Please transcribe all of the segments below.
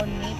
언니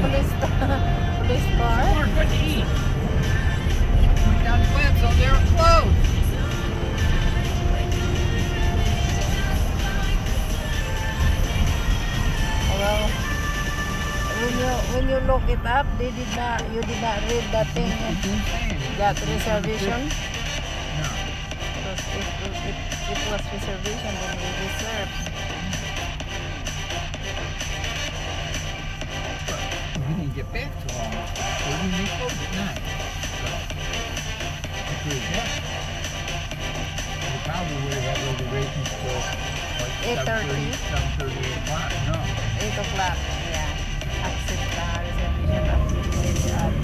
police, police car? Well, when you when you look it up, they did not you did not read that thing that reservation. No. Because if it, it was reservation, then we reserve. We didn't get back to all. So we may close at. So, if we had, we probably would have had reservations till like 8:30. 7:30, 7:30 o'clock. No. 8 o'clock, yeah. Accept the reservation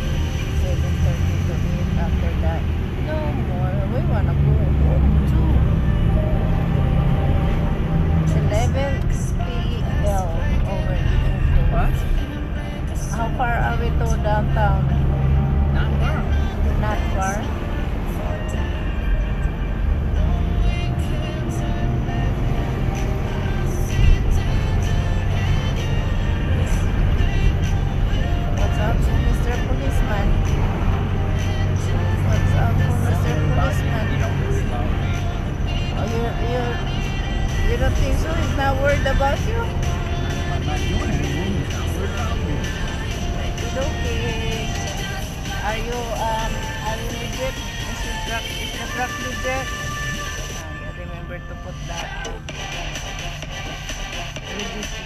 me. Okay. Are you um are you legit? Is your truck is the truck legit? You remember to put that registration.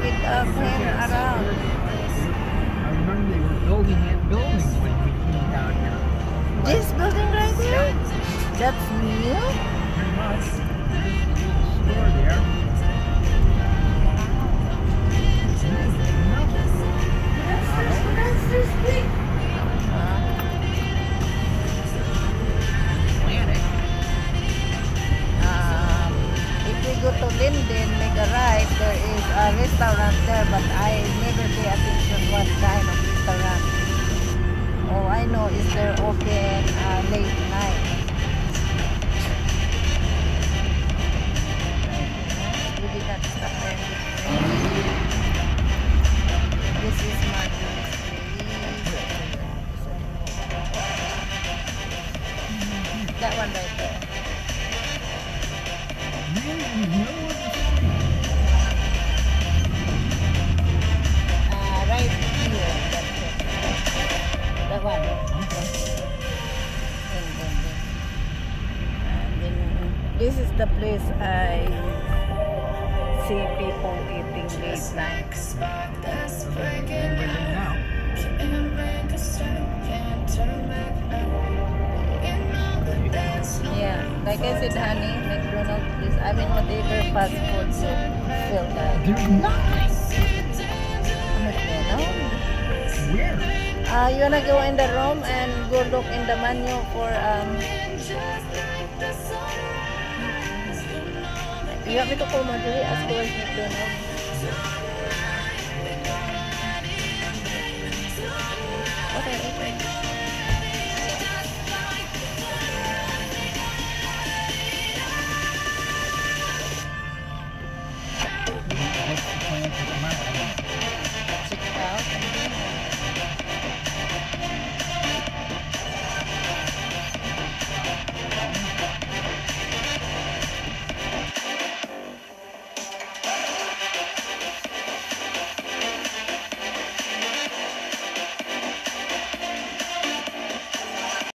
Driving without him around. I remember they were building that building when we came down here. This building right here? That's new? Restaurant there, but I never pay attention what kind of restaurant. All I know is they're open uh, late night. We did not stop. Is I see people eating late night. Everything now. Yeah, like I said, honey, McDonald's, please. I mean, whatever fast food you feel like. There's nothing. McDonald's. Where? Uh, you wanna go in the room and go look in the menu for um. You want me to call Marjorie? Ask her.